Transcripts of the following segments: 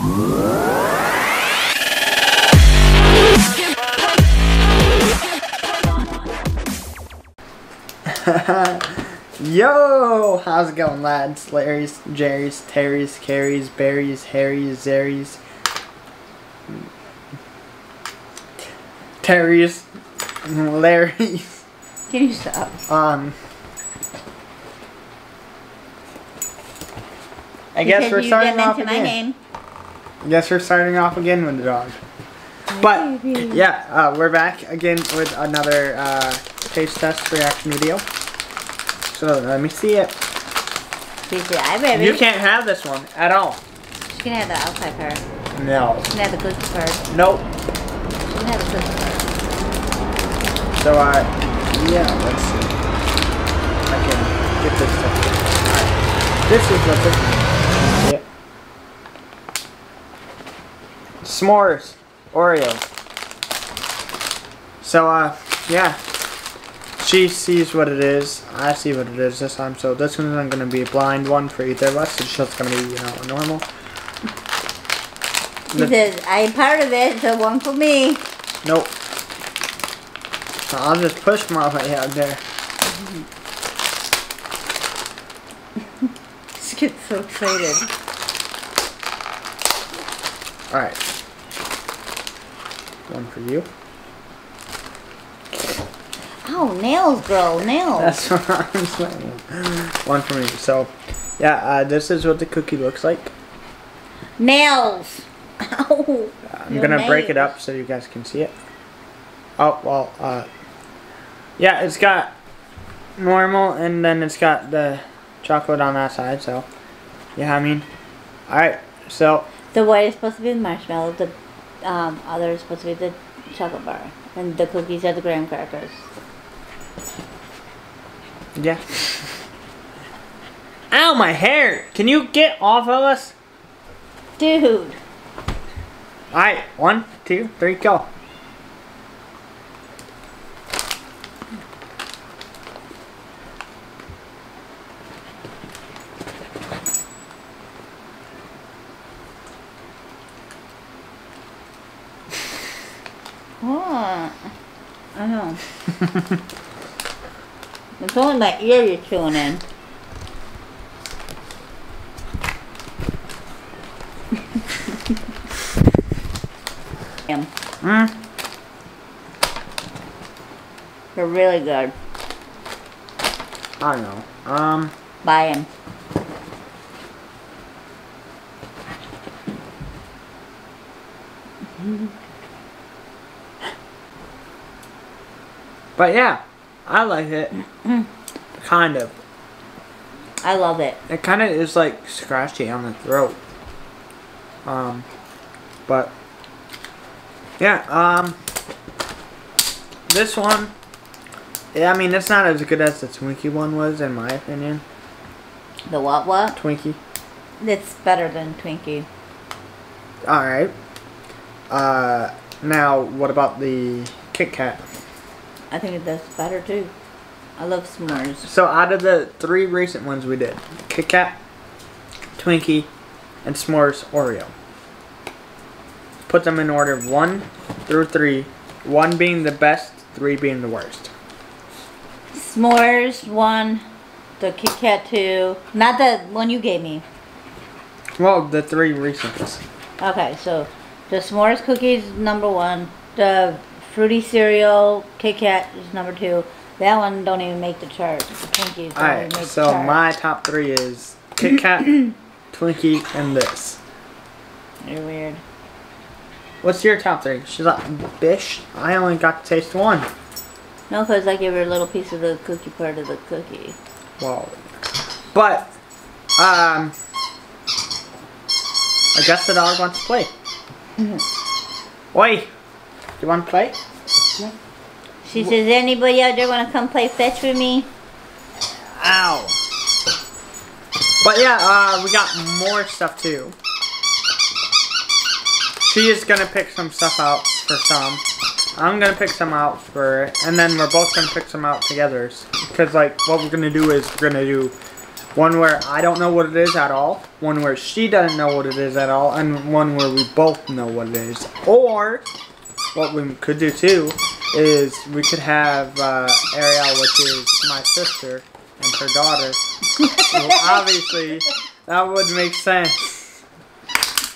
Yo, how's it going, lads? Larry's, Jerry's, Terry's, Carrie's, Barry's, Harry's, Zary's, Terry's, Larry's. Can you stop? Um, I guess Because we're starting off again. My name. I guess we're starting off again with the dog. But yeah, uh, we're back again with another uh, taste test reaction video. So let me see it. She said, "Hi, baby." You can't have this one at all. She can have the outside part. No. She can have the cookie part. Nope. She can have the cookie part. So uh, yeah, let's see. I can get this stuff. Alright. This is what's S'mores. Oreos. So uh, yeah. She sees what it is. I see what it is this time. So this one's not gonna be a blind one for either of us. It's just gonna be, you know, normal. She The- says, I'm part of it, so one for me. Nope. So I'll just push my way out there. She gets so excited. Alright. One for you. Oh, nails, girl, nails. That's what I'm saying. One for me. So, yeah, uh, this is what the cookie looks like. nails. Ow. I'm gonna break it up so you guys can see it. Oh, well, uh, yeah, it's got normal and then it's got the chocolate on that side, so, yeah, I mean, alright, so, The white is supposed to be the marshmallow. The um, other is supposed to be the chocolate bar. And the cookies are the graham crackers. yeah. Ow, my hair! Can you get off of us? Dude. Alright, one, two, three, go. What? I know. it's only my ear you're chewing in. Mm. They're really good. I don't know. Um, Buy them. but yeah, I like it. kind of. I love it. It kind of is like scratchy on the throat. Um, but yeah, um, this one, yeah, I mean, it's not as good as the Twinkie one was, in my opinion. The what what? Twinkie. It's better than Twinkie. All right. Uh, now what about the Kit Kat? I think that's better too. I love s'mores. So out of the three recent ones we did, Kit Kat, Twinkie, and S'mores Oreo. Put them in order one through three, one being the best, three being the worst. S'mores one, the Kit Kat two, not the one you gave me. Well, the three recent ones. Okay, so the s'mores cookies number one, the fruity cereal Kit Kat is number two. That one don't even make the chart. Twinkies Alright, make so my top three is Kit Kat, Twinkie, and this. You're weird. What's your top three? She's like, bish, I only got to taste one. No, because I gave her a little piece of the cookie part of the cookie. Well, but, um, I guess the dog wants to play. Oi, you want to play? She says, anybody out there want to come play fetch with me? Ow. But yeah, uh, we got more stuff too. She is gonna pick some stuff out for some. I'm gonna pick some out for, and then we're both gonna pick some out together. Because like, what we're gonna do is we're gonna do One where I don't know what it is at all. One where she doesn't know what it is at all. And one where we both know what it is. Or, what we could do too, is we could have uh, Ariel, which is my sister, and her daughter. well, obviously, that would make sense.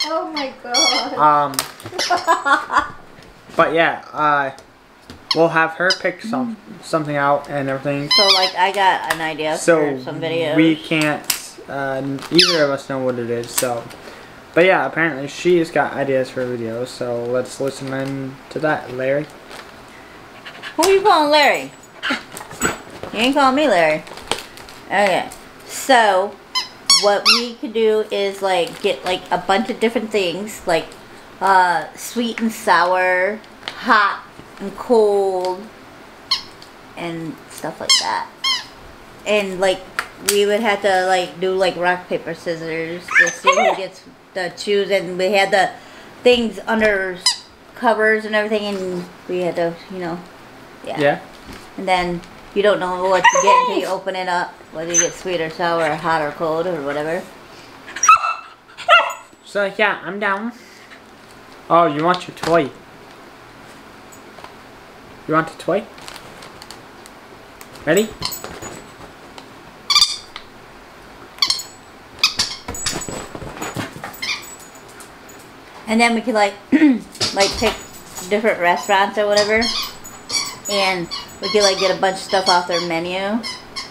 Oh my god. Um, but yeah, uh, we'll have her pick some something out and everything. So like I got an idea So for some videos. we can't. Uh, either of us know what it is. So, but yeah, apparently she's got ideas for videos. So let's listen in to that, Larry. Who are you calling Larry? You ain't calling me Larry. Okay. So, what we could do is like get like a bunch of different things, like uh, sweet and sour, hot and cold, and stuff like that. And like we would have to like do like rock paper scissors to see who gets the shoes and we had the things under covers and everything, and we had to you know yeah. Yeah. And then you don't know what you get until you open it up, whether you get sweet or sour or hot or cold or whatever. So yeah, I'm down. Oh, you want your toy? You want the toy? Ready? And then we could like like pick different restaurants or whatever. And we could like get a bunch of stuff off their menu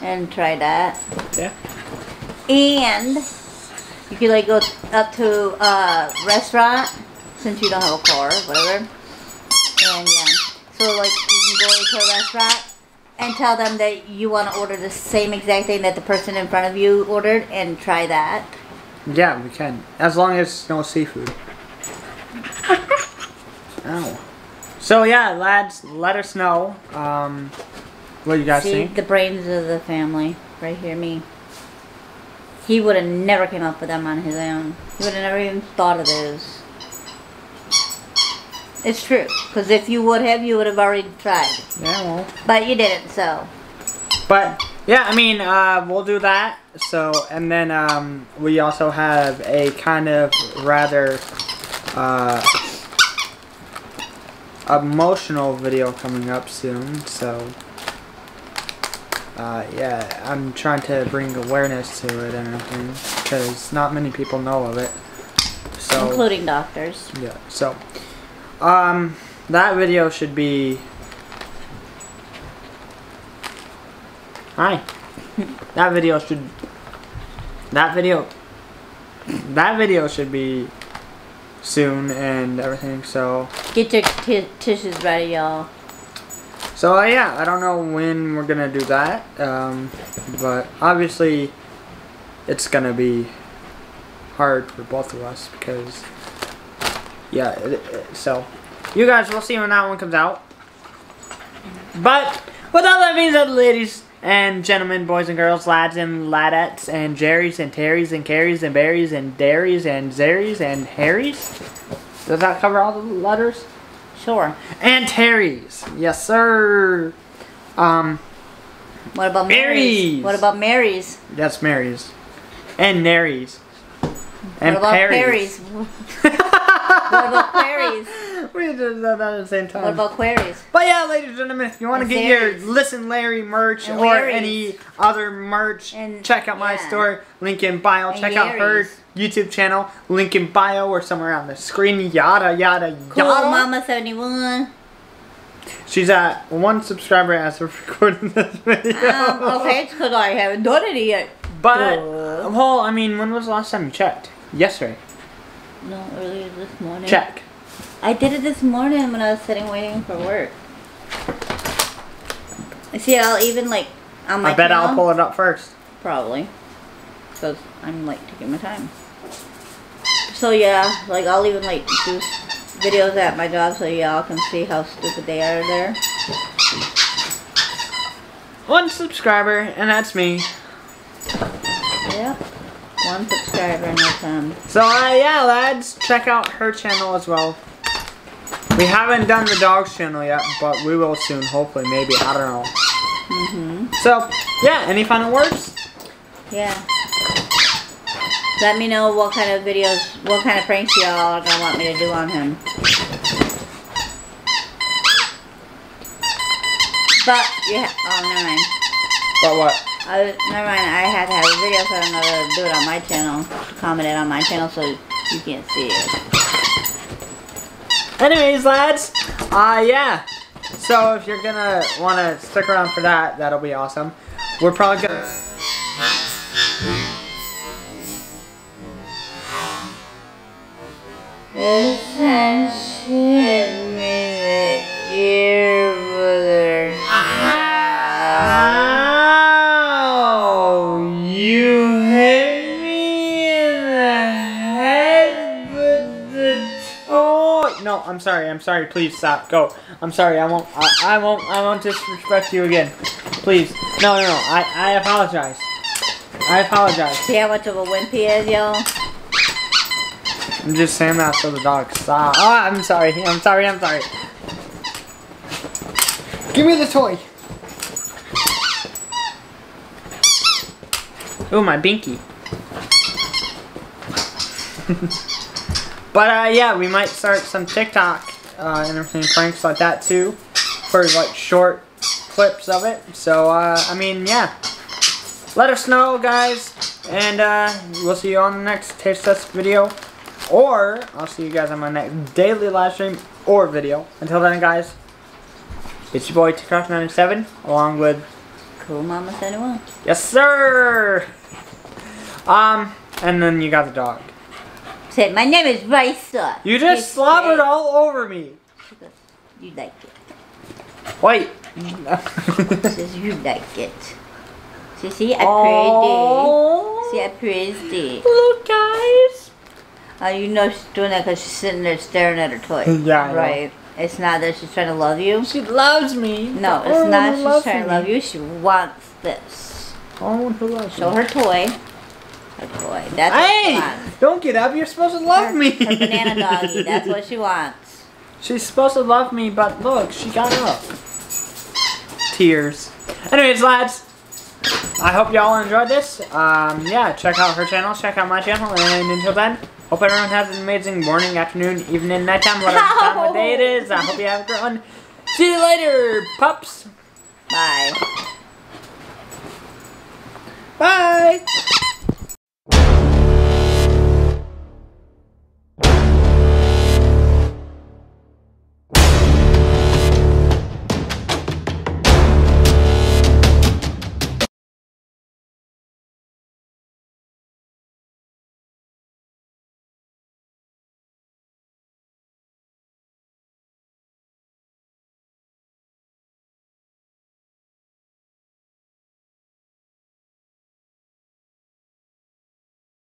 and try that. Yeah. And you could like go up to a restaurant since you don't have a car, whatever. And yeah. So like you can go to a restaurant and tell them that you want to order the same exact thing that the person in front of you ordered and try that. Yeah, we can. As long as no seafood. Ow. So yeah, lads, let us know. Um, what you guys See think? the brains of the family right here, me. He would have never came up with them on his own. He would have never even thought of those. It's true, because if you would have, you would have already tried. Yeah, well. But you didn't, so. But yeah, I mean, uh, we'll do that. So, and then um, we also have a kind of rather uh, emotional video coming up soon. So, uh, yeah, I'm trying to bring awareness to it and everything because not many people know of it. So, Including doctors. yeah. So, um, that video should be. Hi. that video should. That video. That video should be soon and everything. So, Get your t- tissues ready, y'all. so uh, yeah, I don't know when we're gonna do that. Um, but obviously, it's gonna be hard for both of us because yeah it, it- so you guys will see when that one comes out but with all that being said ladies and gentlemen boys and girls lads and ladettes and jerrys and terrys and carries and berries and dairies and zerries and harrys does that cover all the letters Sure. and terrys yes sir um What about Marys. Marys? What about Marys? that's mary's and nary's and what about Perry's. Perry's? what about Perry's? we said that at the same time. What about queries? but yeah, ladies and gentlemen, if you want to get your Listen Larry merch And or Larry's. any other merch, And- check out my yeah. store, link in bio. And check out her YouTube channel, link in bio or somewhere on the screen. Yada yada Cool yada. Mama 71. She's at one subscriber as we're recording this video. Um, okay, it's because I haven't done it yet. But Duh. well, I mean, when was the last time you checked? Yesterday. No, earlier this morning. Check. I did it this morning when I was sitting waiting for work. I see, I'll even like on my I bet I'll pull it up first. Probably. Because I'm like taking my time. So yeah, like I'll even like do videos at my job so y'all can see how stupid they are there. One subscriber, and that's me. Yep. One subscriber no time. So uh, yeah, lads, check out her channel as well. We haven't done the dog's channel yet, but we will soon. Hopefully, maybe I don't know. Mm-hmm. So yeah, any final words? Yeah. Let me know what kind of videos, what kind of pranks y'all are gonna want me to do on him. But yeah, oh never mind. But what? I, never mind. I had to have a video, so I'm gonna do it on my channel. Comment it on my channel so you can't see it. Anyways, lads, uh, yeah. So if you're gonna want to stick around for that, that'll be awesome. We're probably gonna. Ow! No, I'm sorry. I'm sorry. Please stop. Go. I'm sorry. I won't. I, I won't. I won't disrespect you again. Please. No, no, no. I, I apologize. I apologize. See how much of a wimp he is, y'all? I'm just saying that so the dog stop. Oh, I'm sorry. I'm sorry. I'm sorry. Give me the toy. Ooh, my binky. but uh, yeah, we might start some TikTok uh, entertaining pranks like that too, for like short clips of it. So uh, I mean, yeah. Let us know, guys, and uh, we'll see you on the next taste test video, or I'll see you guys on my next daily live stream or video. Until then, guys, it's your boy Tcrawf97, along with Cool Mama 71. yes, sir. Um, and then you got the dog. Said, my name is Raisa. You just It's slobbered all over me. You like it. Wait. Says you like it. See, see, I oh. See, I pretty. Look, guys. Oh, you know she's doing that because she's sitting there staring at her toy. Yeah, I know. Right. It's not that she's trying to love you. She loves me. No, it's not she's trying to love you. She wants this. One who loves Show me. her toy. Toy. That's what she Hey! wants. Don't get up. You're supposed to love her, me. Her banana doggy. That's what she wants. She's supposed to love me, but look, she got up. Tears. Anyways, lads, I hope y'all enjoyed this. Um, yeah, check out her channel, check out my channel, and until then, hope everyone has an amazing morning, afternoon, evening, nighttime, whatever time of day it is. I hope you have a great one. See you later, pups. Bye. Bye.